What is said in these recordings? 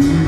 you.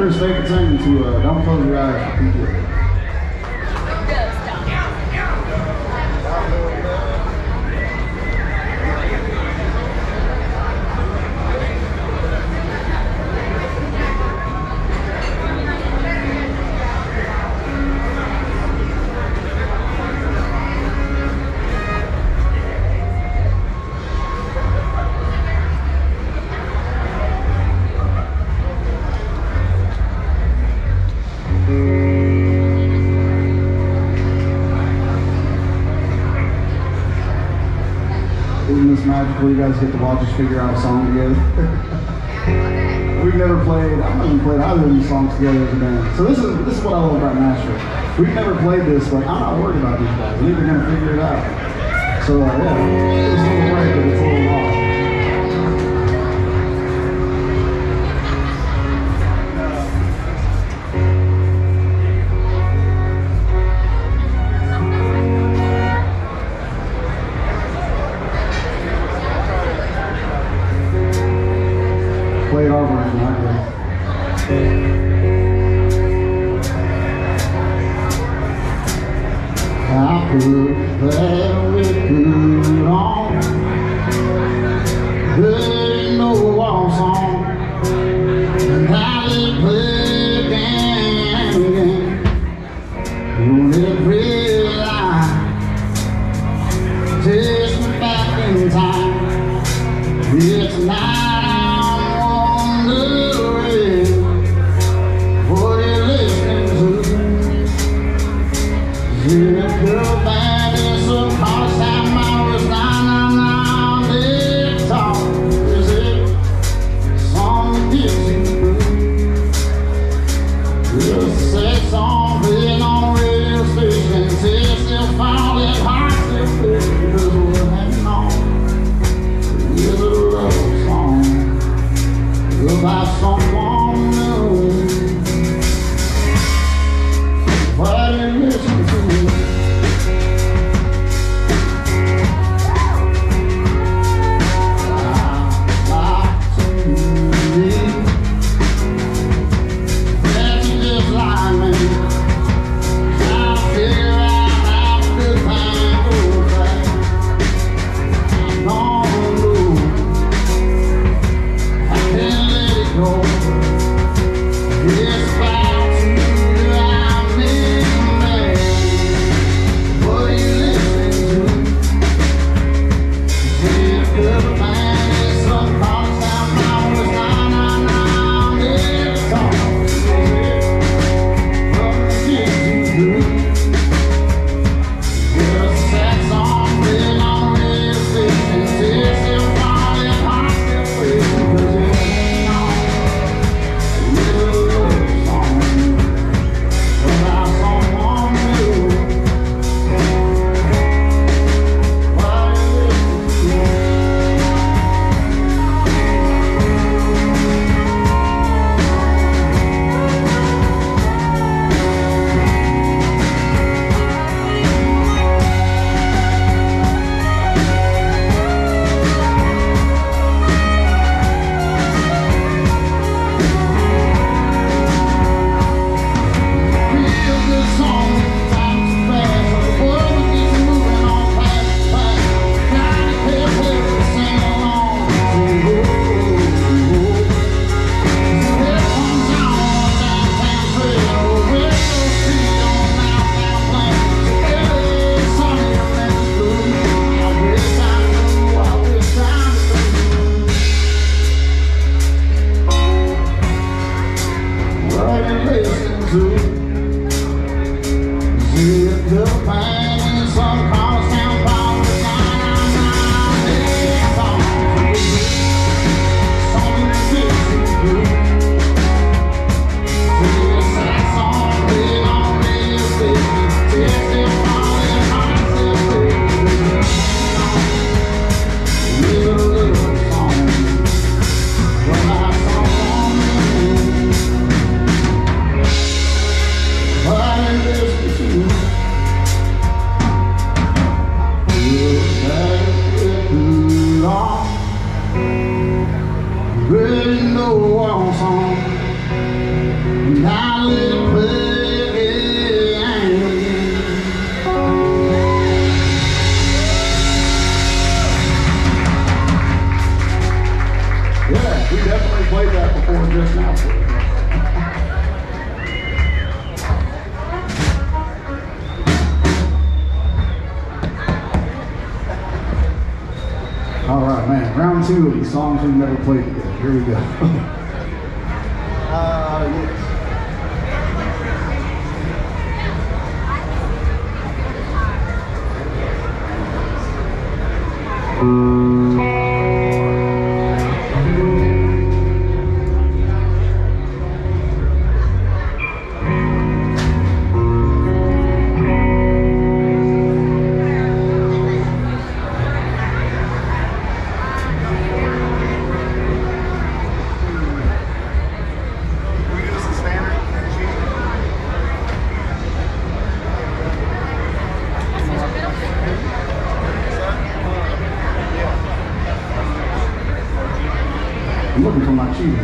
first favorite thing to uh, Don't Close Your Eyes. For people when you guys get the watch just figure out a song together. We've never played, I haven't played either of these songs together as a band. So this is this is what I love about Nashville. We've never played this, but I'm not worried about these guys. We're gonna figure it out. So uh, yeah. I'm looking for my cheese.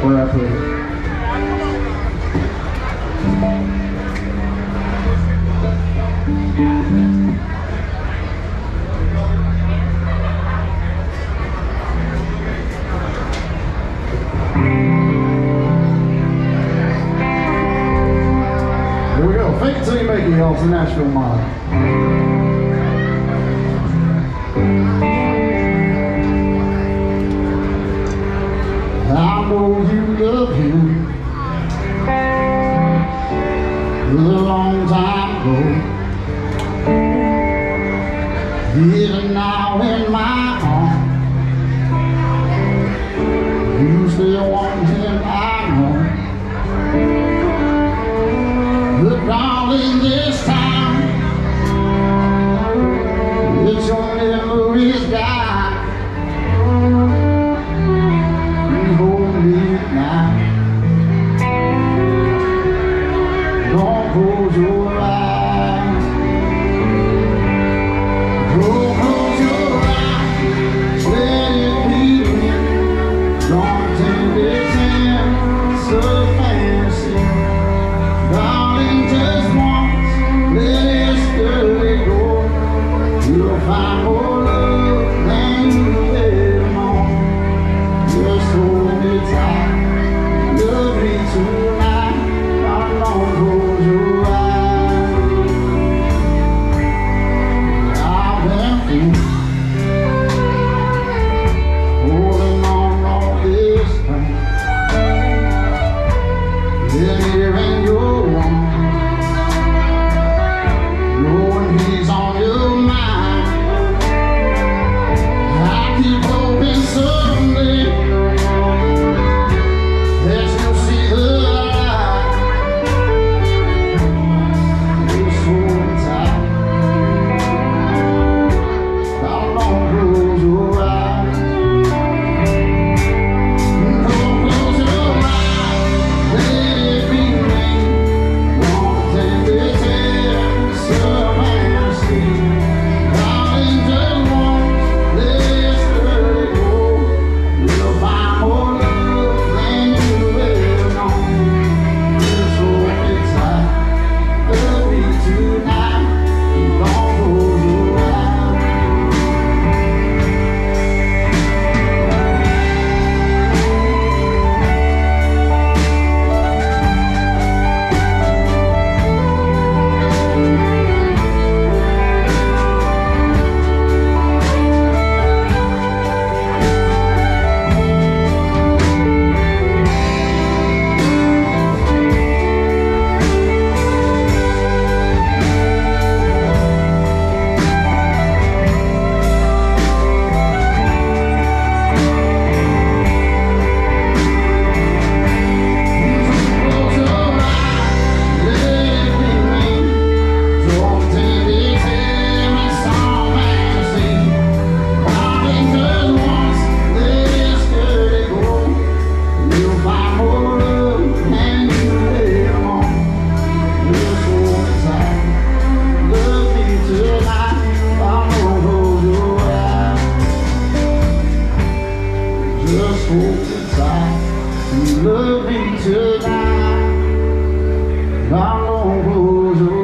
Where I put it. There we go. Fake it till you make it, y'all. It's a Nashville model. how long goes around.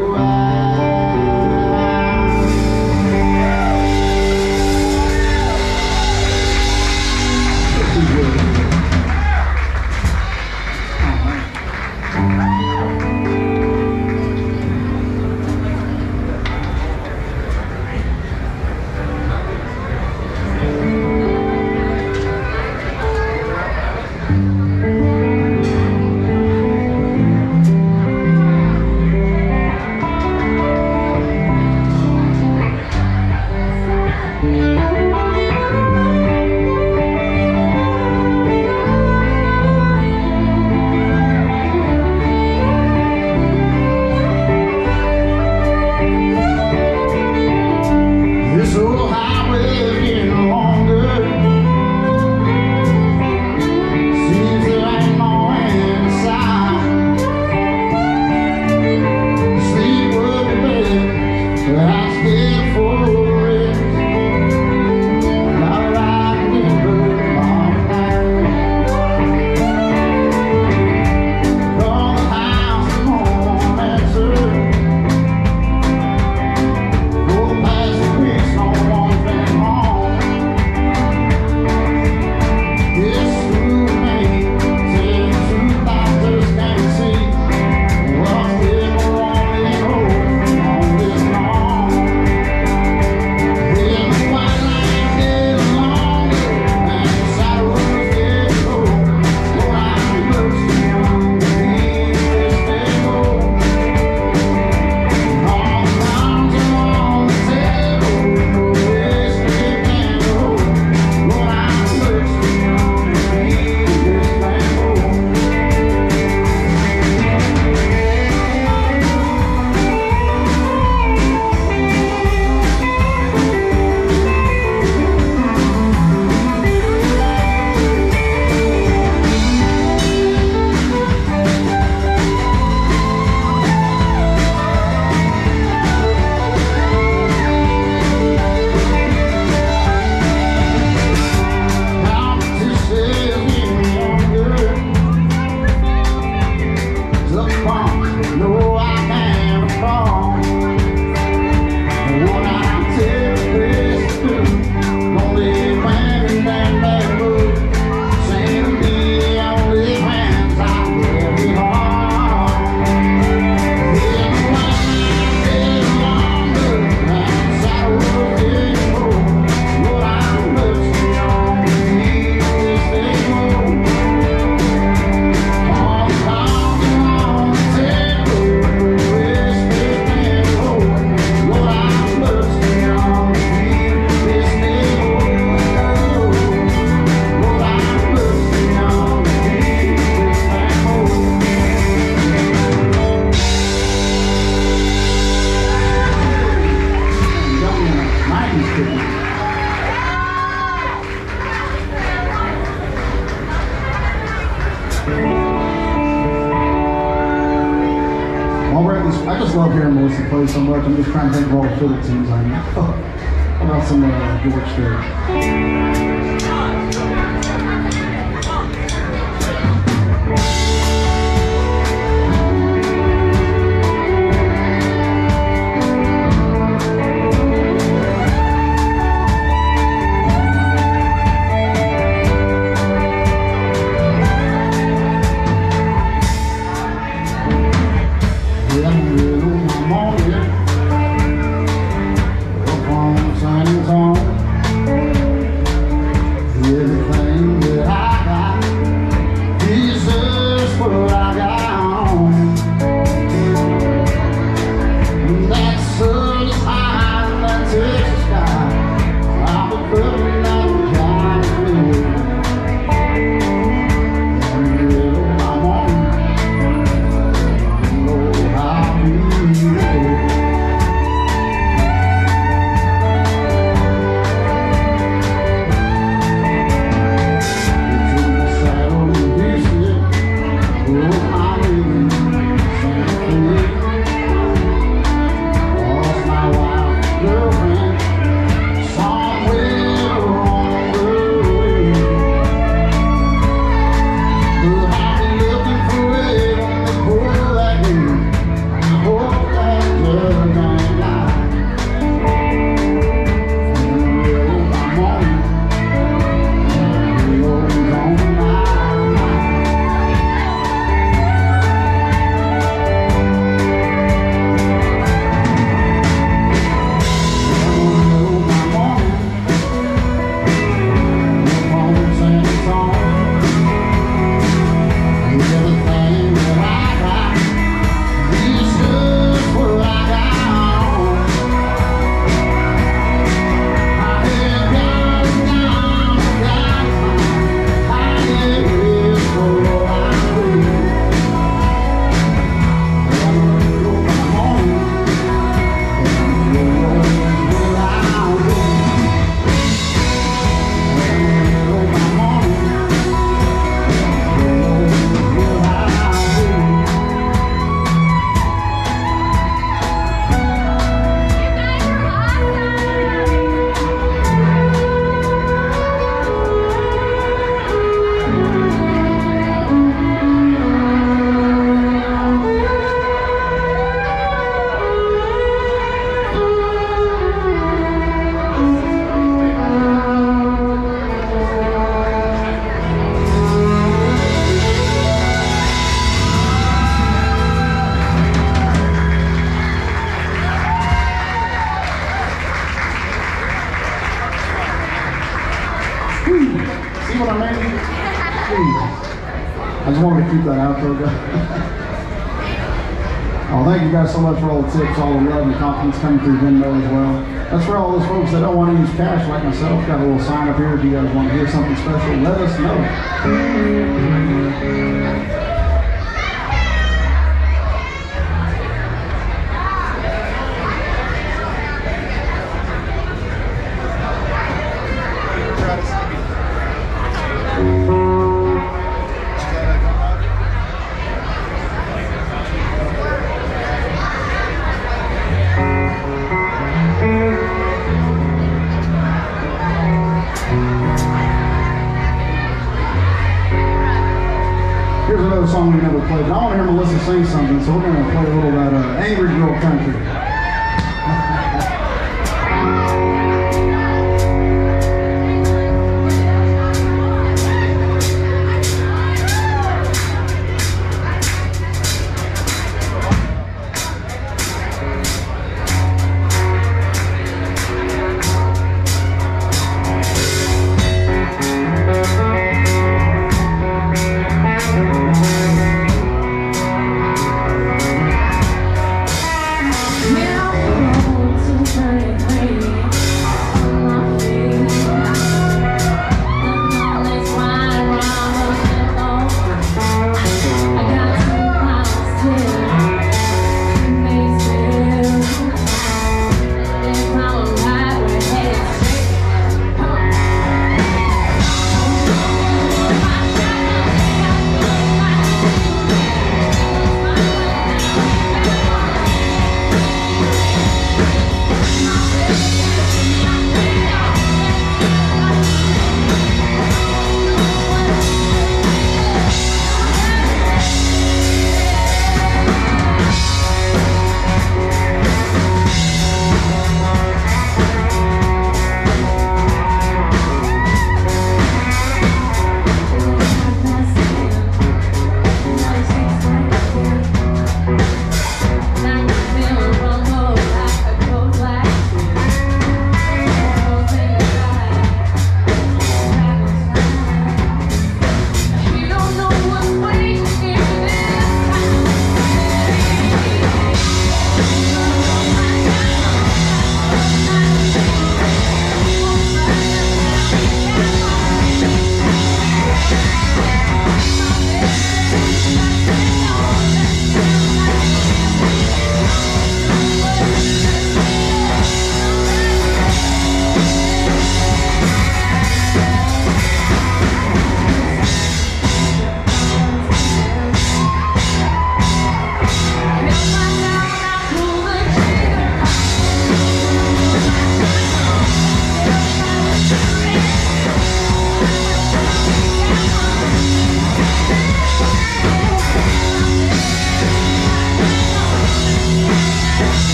use cash like myself, got a little sign up here. If you guys want to hear something special, let us know. Arizona.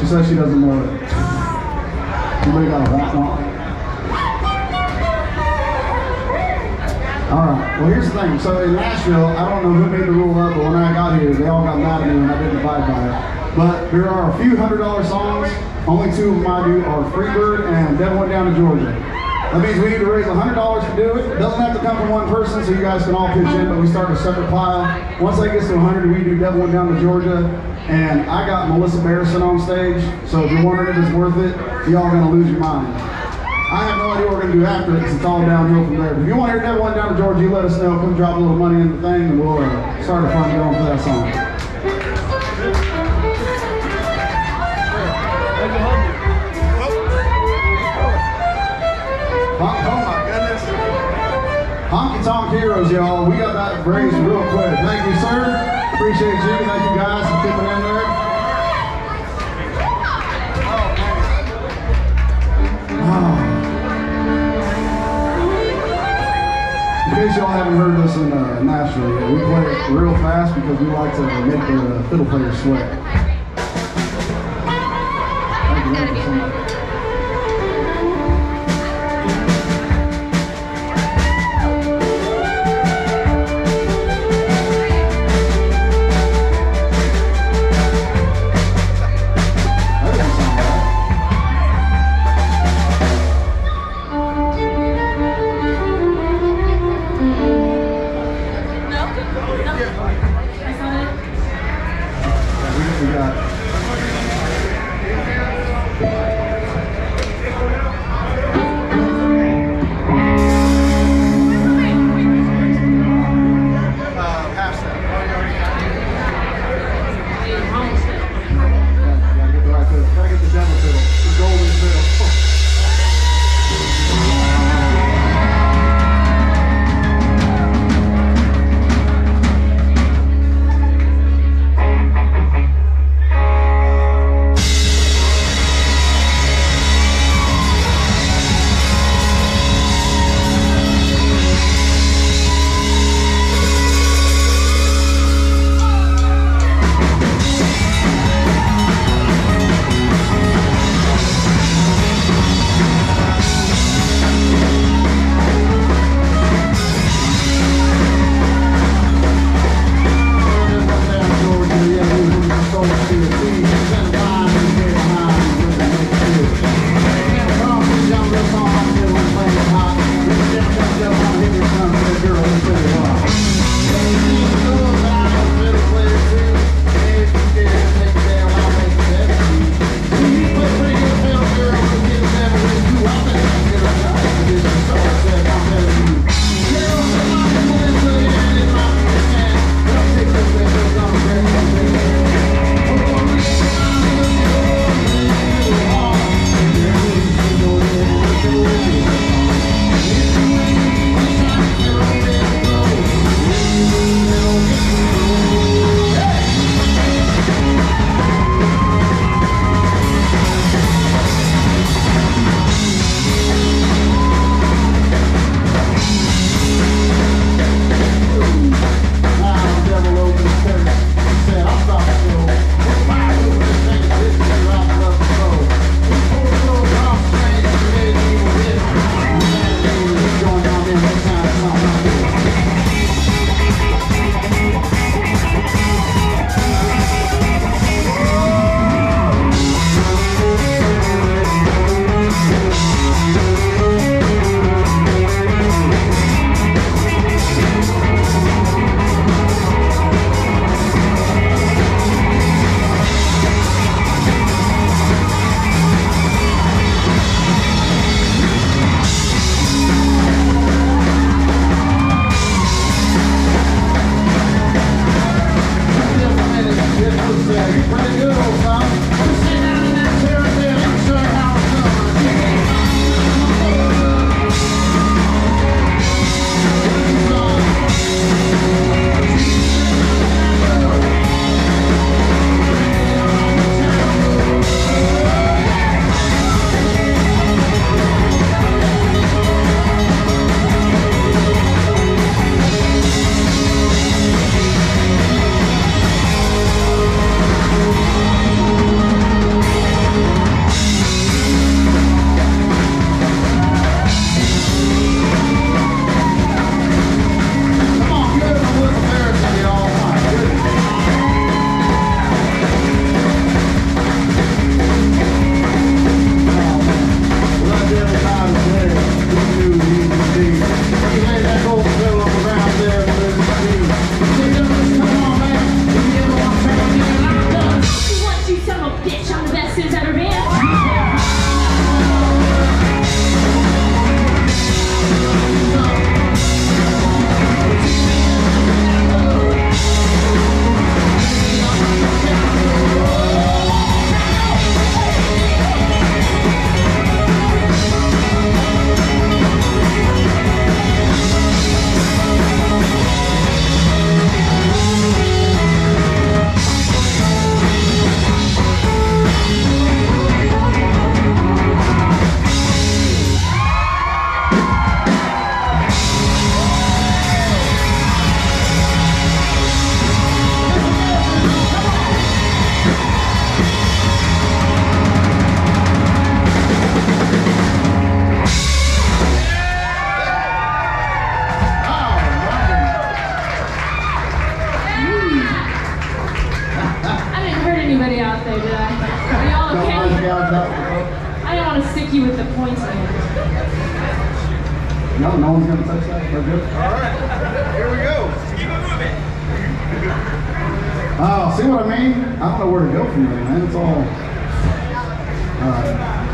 She says she doesn't know it. Somebody got a want want. All right. Well, here's the thing. So in Nashville, I don't know who made the rule up, but when I got here, they all got mad at me and I didn't abide by it. But there are a few hundred dollar songs. Only two of them I do are Freebird and Devil Went Down to Georgia. That means we need to raise hundred dollars to do it. It doesn't have to come from one person, so you guys can all pitch in. But we start a separate pile. Once that gets to hundred, we do Devil Went Down to Georgia. And I got Melissa Barrison on stage. So if you're wondering if it's worth it, y'all gonna lose your mind. I have no idea what we're to do after it it's all downhill from there. But if you want to hear Devil Went Down to Georgia, you let us know. Come drop a little money in the thing and we'll uh, start a fun going for that song. Honky tonk heroes, y'all. We got that raised real quick. Thank you, sir. Appreciate you. Thank you guys for tipping in case y'all haven't heard this in uh, Nashville yet, we play it real fast because we like to make the fiddle players sweat.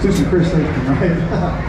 Just a Chris Station, right?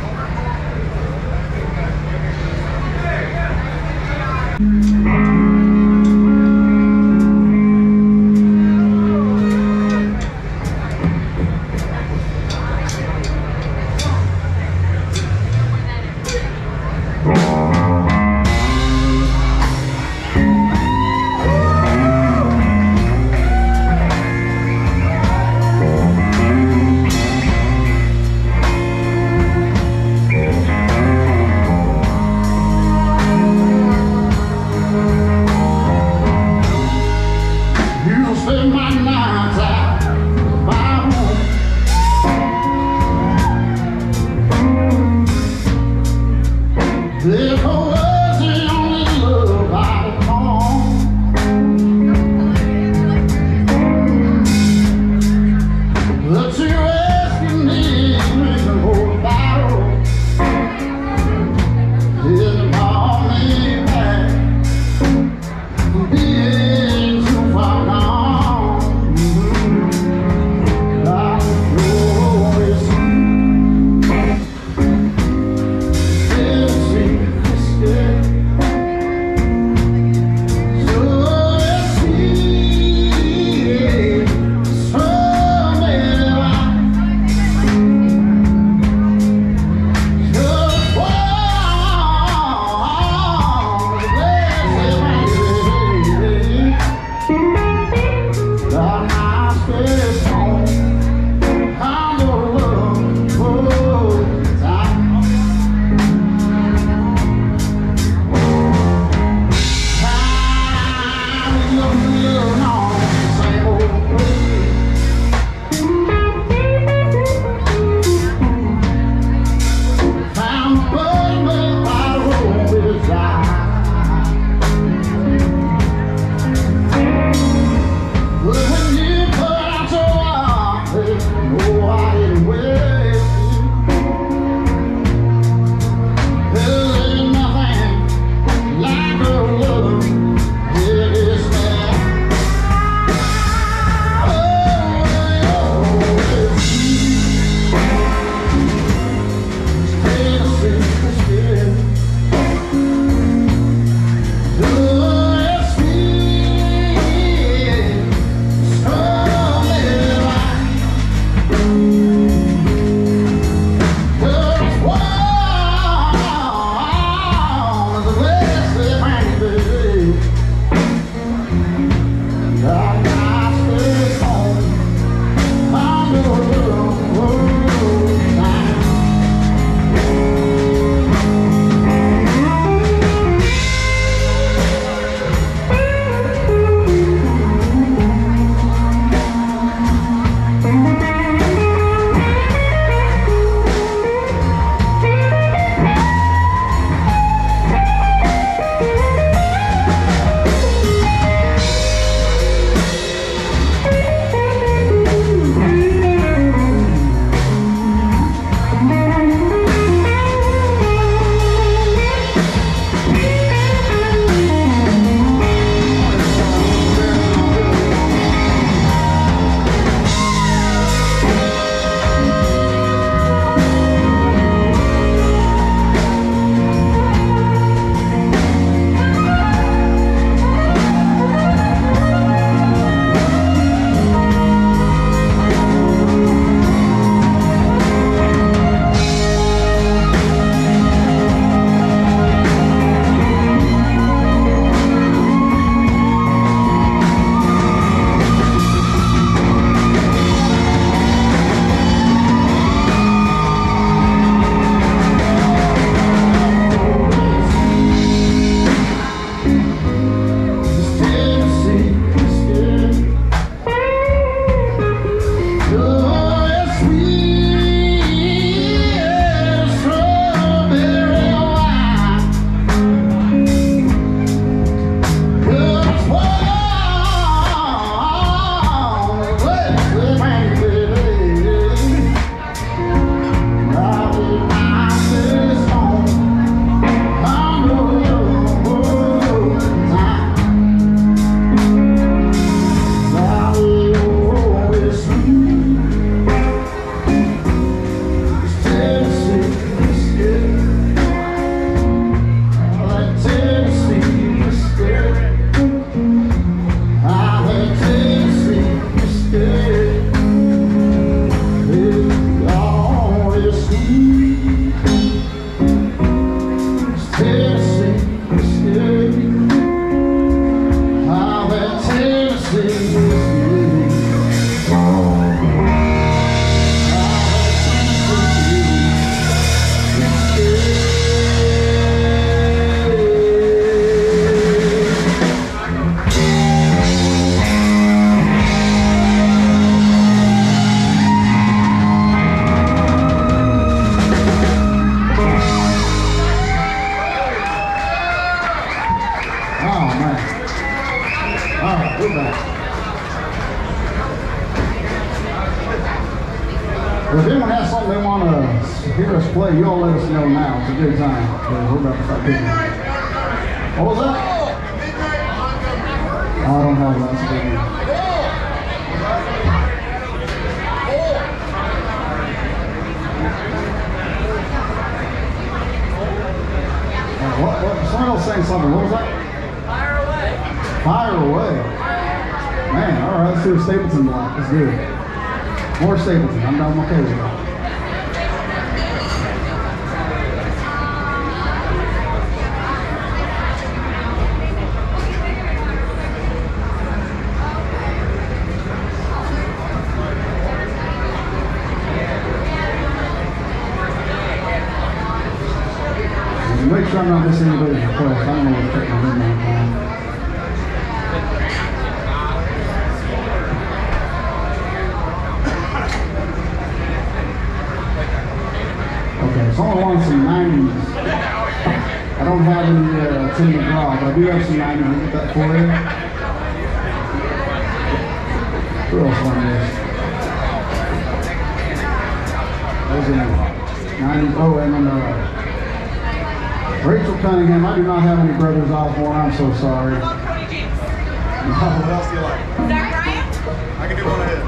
Rachel Cunningham, I do not have any brothers Osborne, I'm so sorry. I love Cody James. What else do you like? Zach Bryant? I can do one of his.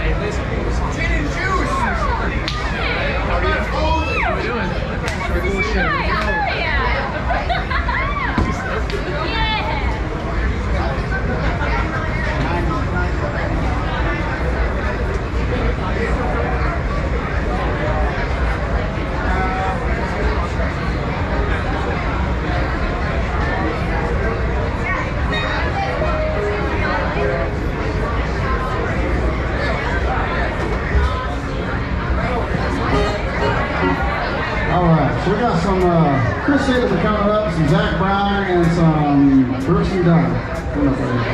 Hey, listen. Gin and juice! How are you doing? So we got some uh, Chris Higgins coming up, some Zach Brown, and some Bruce Dunn.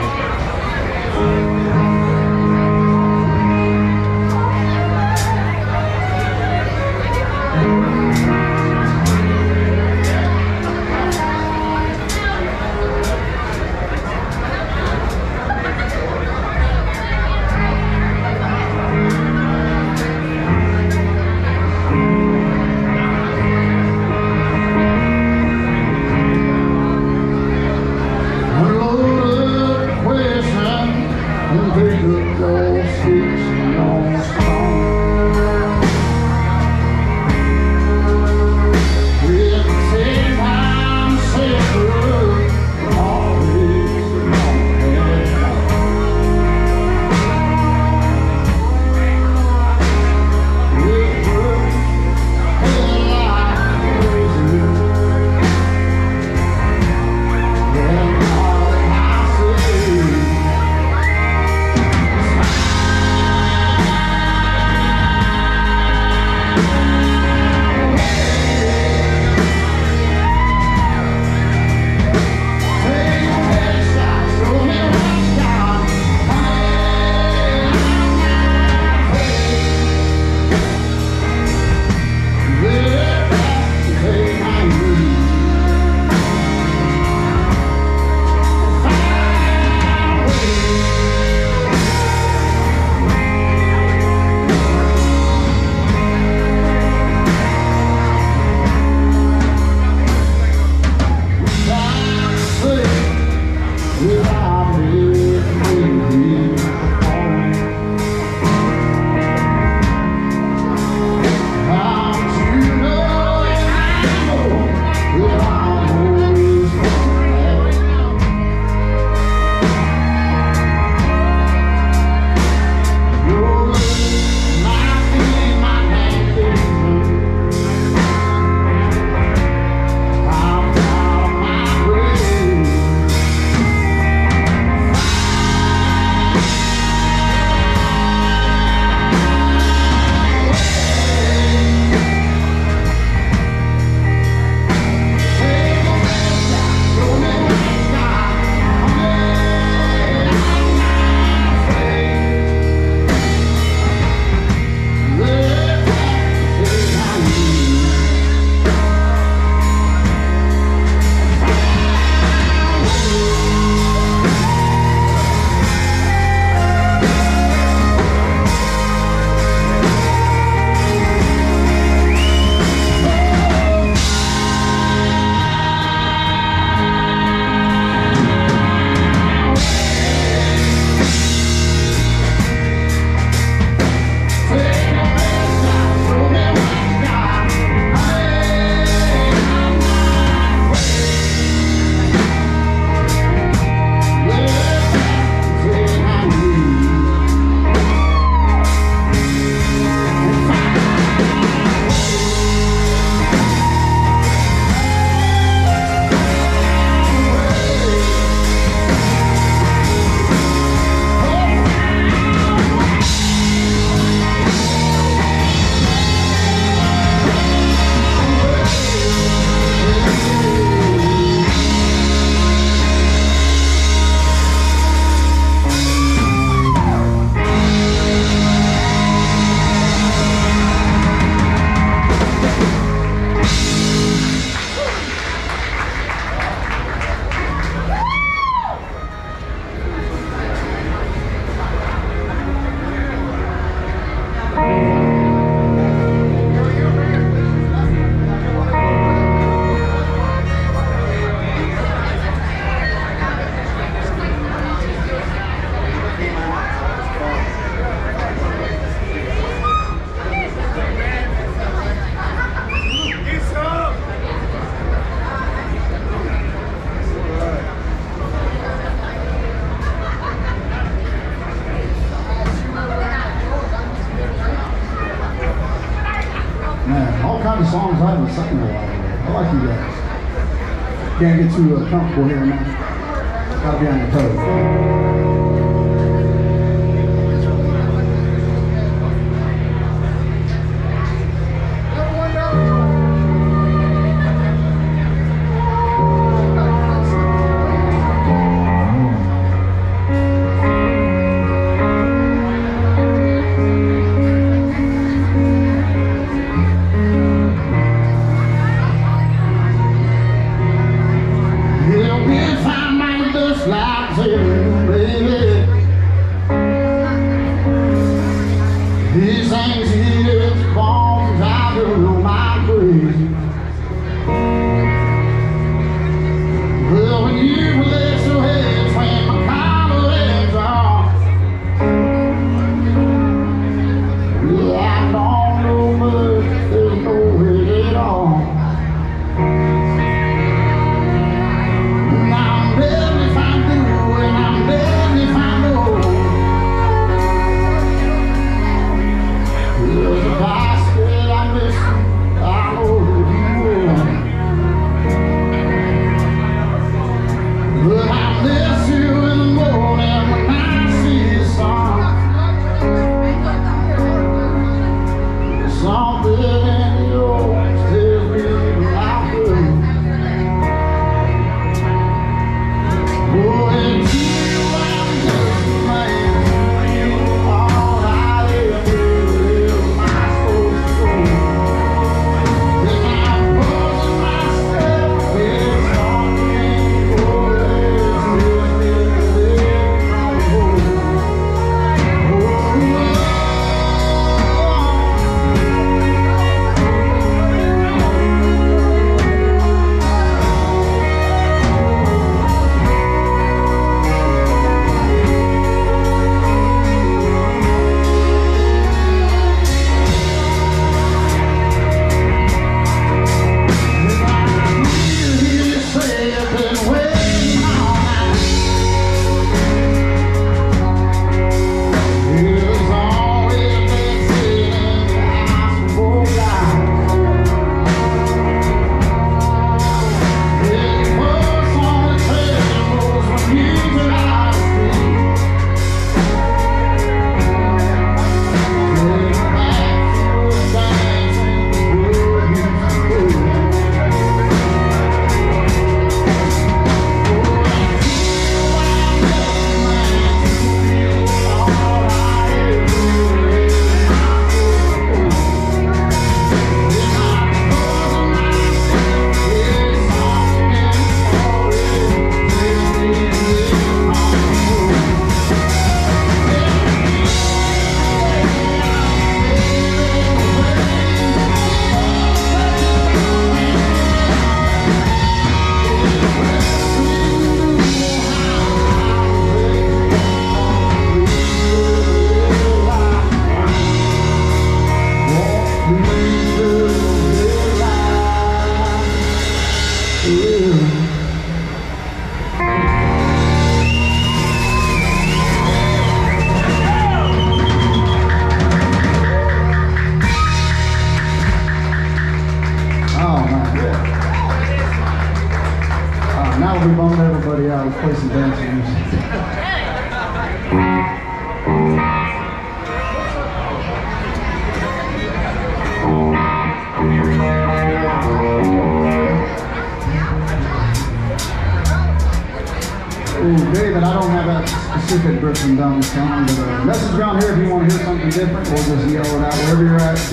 Can't get too uh, comfortable here.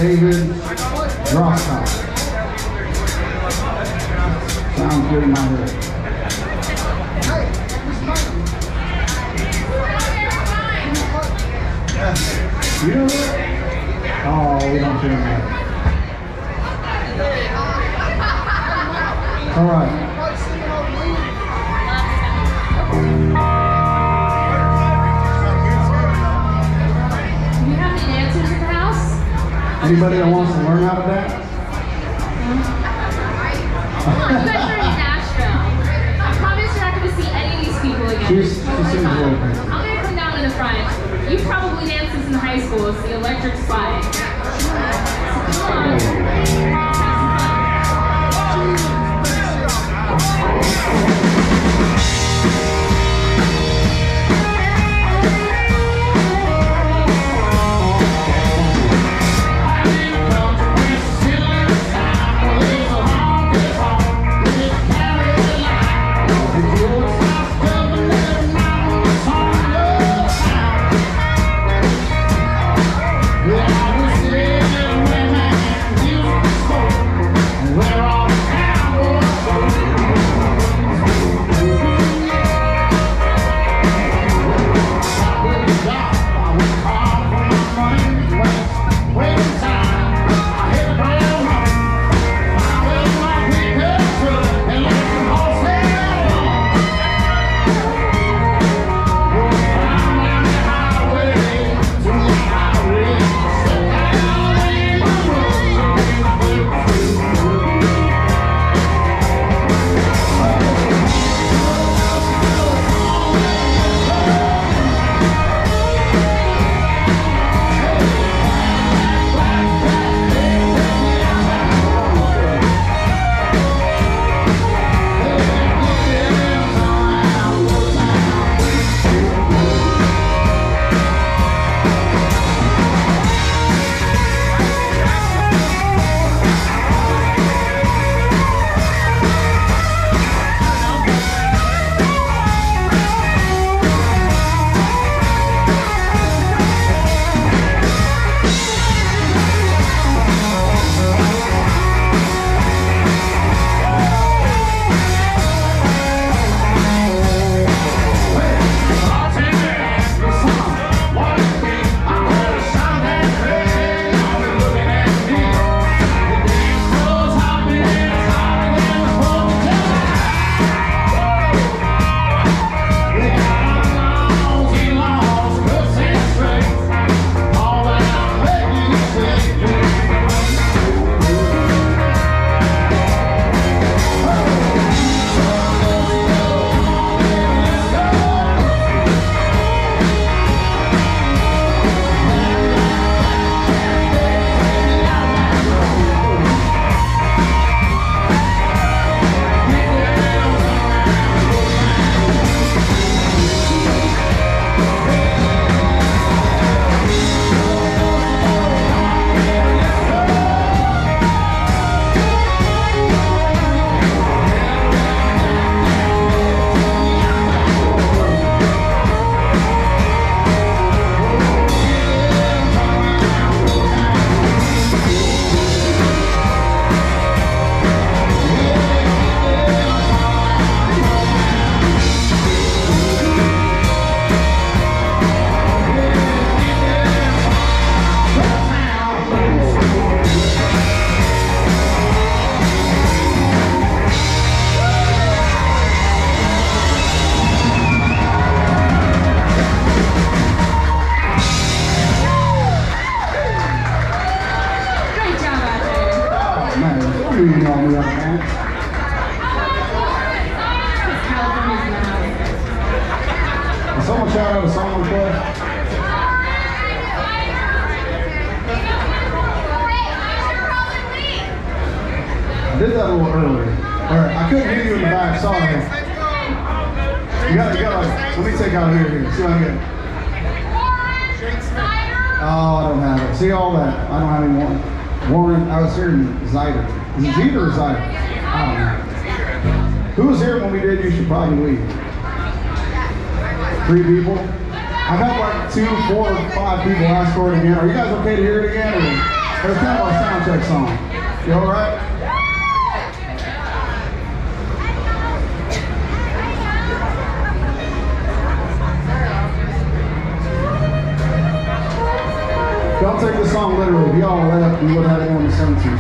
David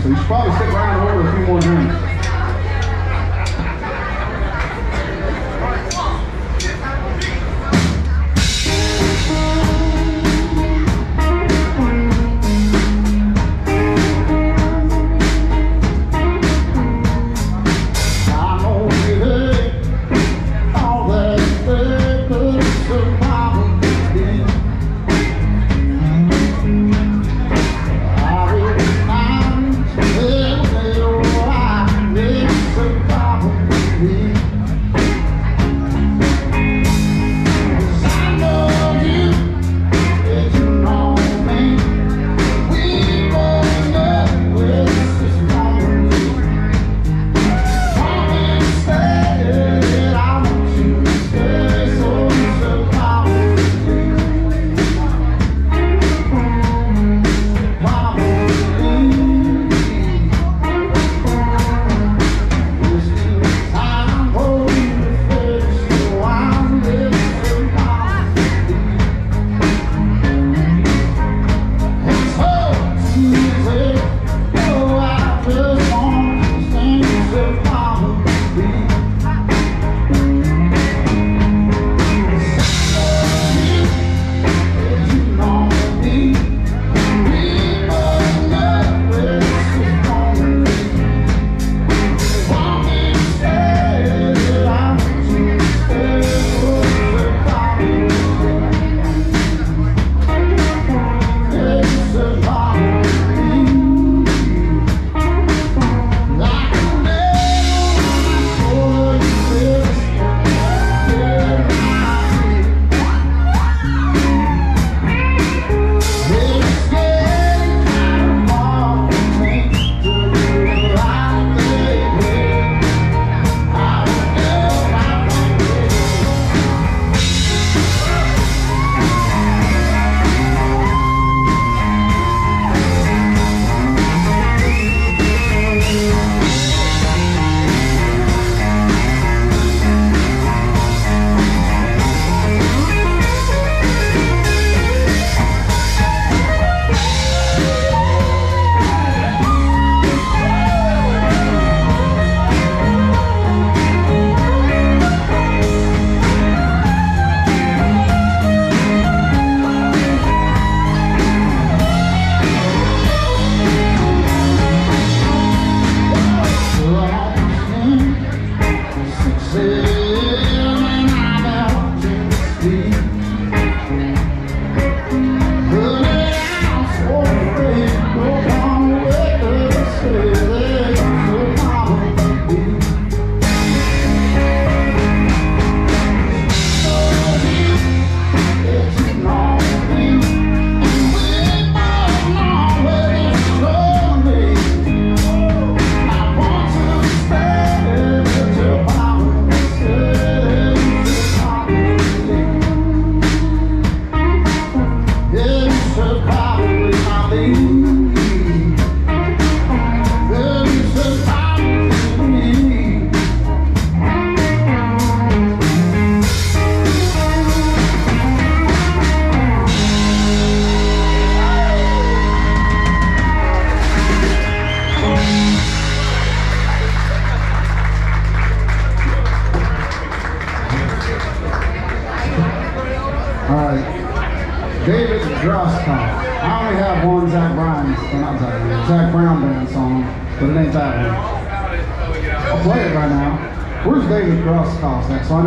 one to sing to. Grosskopf at?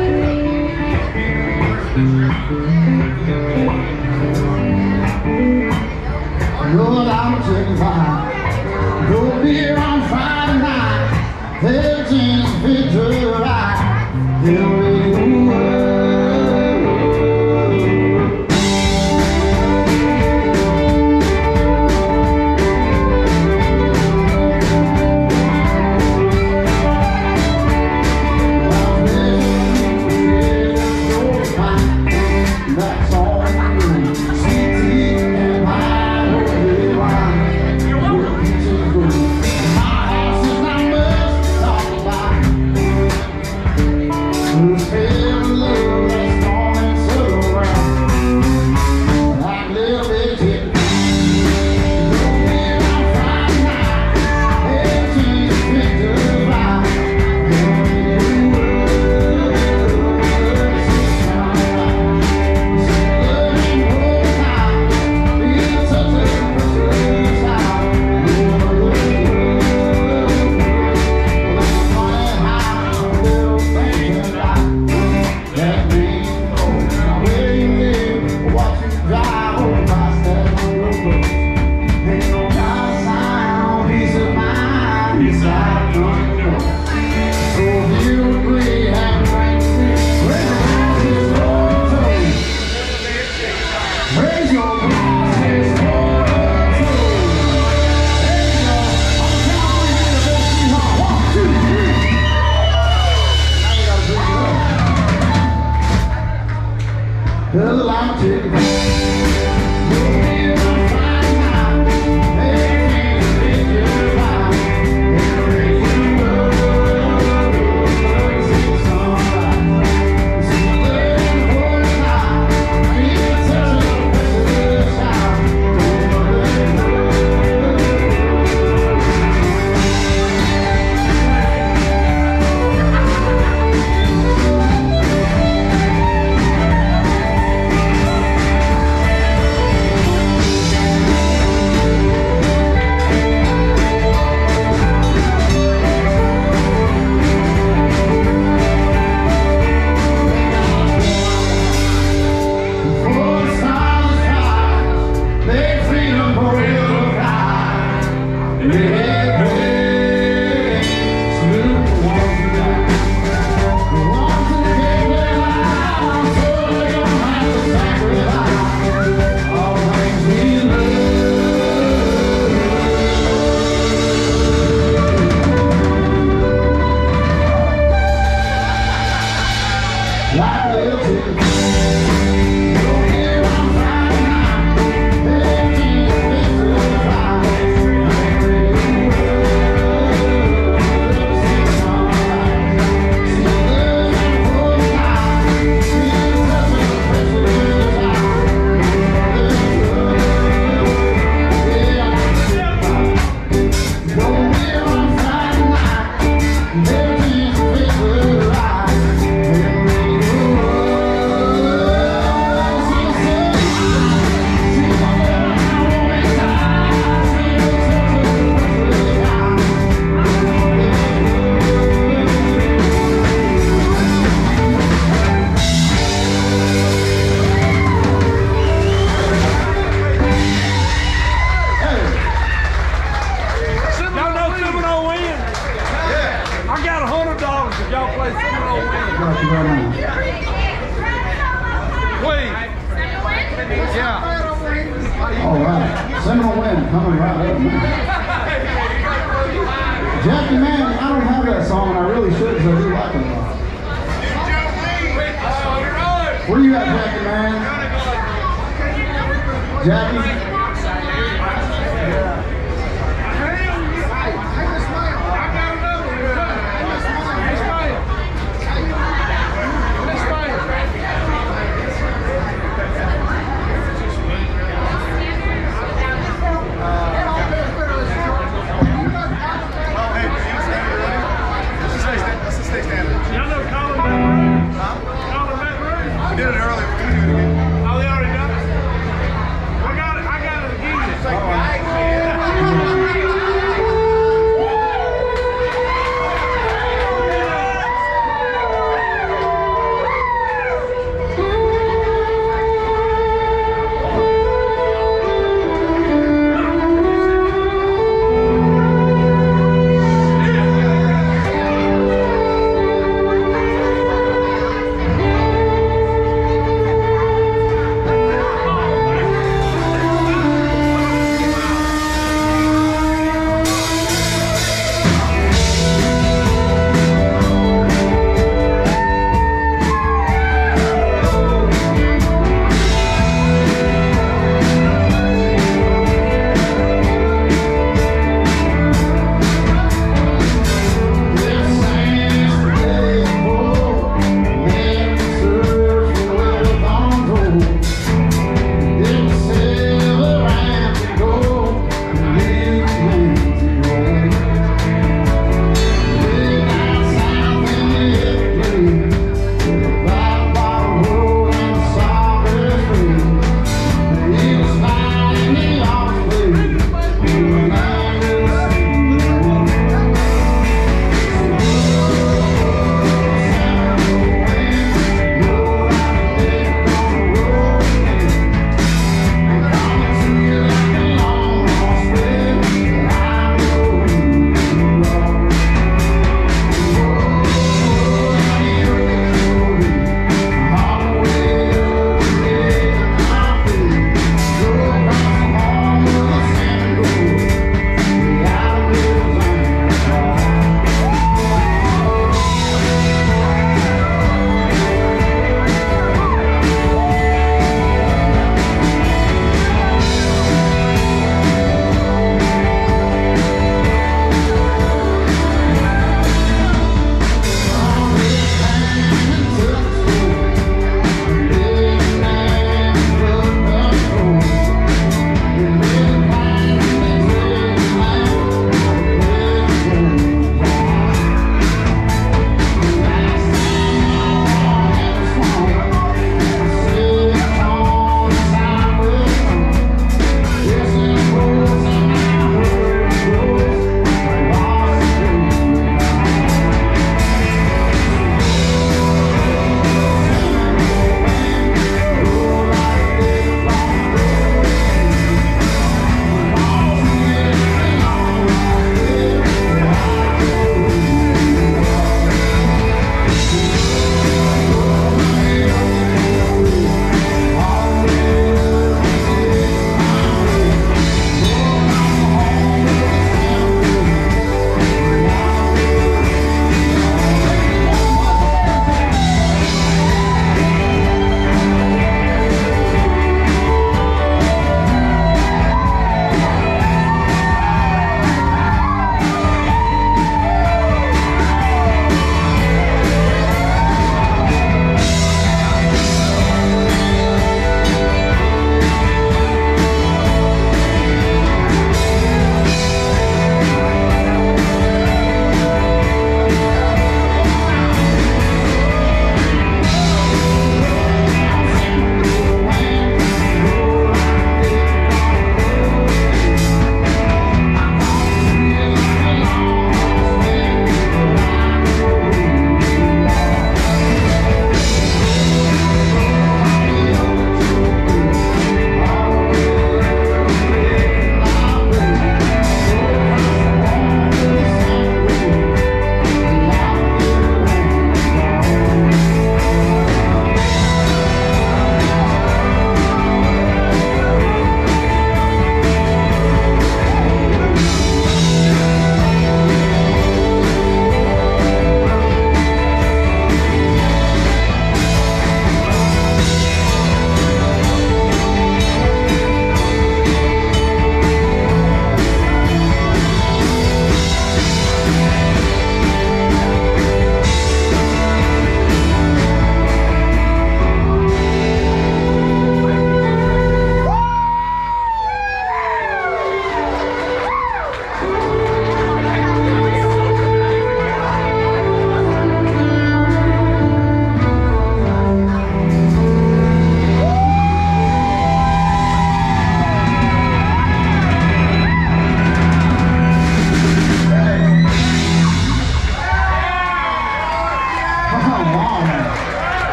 Lord, Got you right now. Please. Yeah. All right, Seminole Wind. coming right up. Jackie Man, I don't have that song, and I really should because I do like it. Where you at, Jackie Man? Jackie?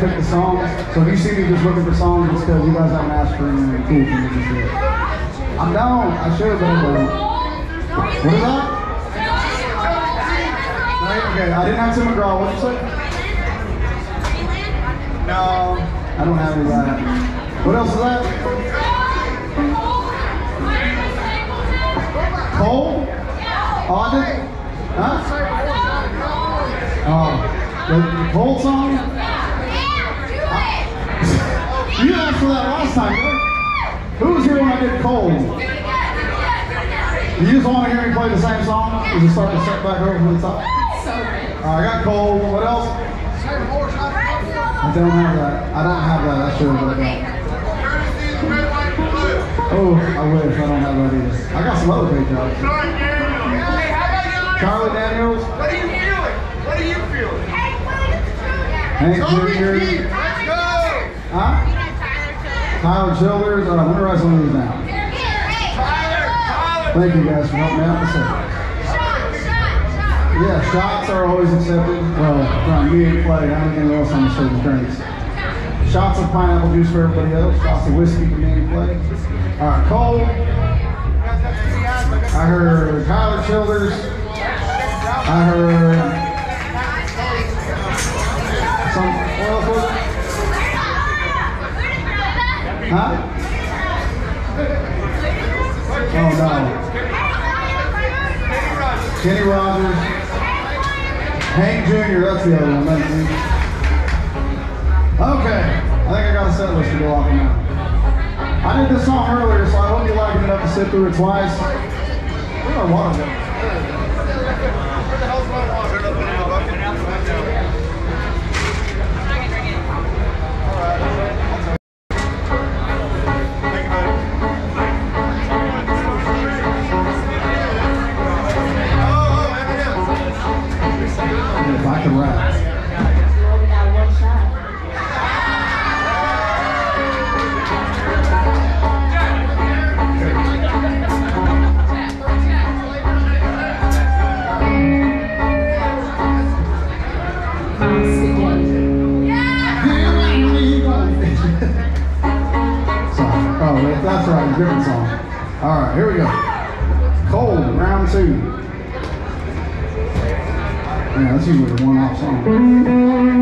Pick the songs. So if you see me just looking for songs, it's because you guys asked for anything cool from me just yet. I should, but I don't. What is that? Okay, I didn't have Tim McGraw. What'd you say? No, I don't have any that. What else is that? Cole? Oh, I did. Huh? Oh, the Cole song? That last time, didn't you? Who was here when I did Cole? You just want to hear me play the same song? Is it starting to set back over from the top? Alright, I got cold. What else? I don't have that. I don't have that. I should, but I don't. Oh, I wish I don't have that either. I got some other big jobs. Charlie Daniels, What are you feeling? What are you feeling? Hank Toby Jr., Keith, let's go! huh? Tyler Childers. All right, let me write some of these down. Tyler, Tyler! Thank you guys for helping me out this. Yeah, shots are always accepted. Well, from me and Clay, I'm anything else on the service drinks. Shots of pineapple juice for everybody else. Shots of whiskey for me and Clay. All right, Cole. I heard Tyler Childers. I heard some. What Huh? Oh no. Kenny Rogers. Hank Jr. That's the other one. Thank you. Okay. I think I got a set list to go off of now. I did this song earlier, so I hope you like it enough to sit through it twice. Where are water go? Where right, here we go. Cold, round two. Yeah, that's usually a one-off song.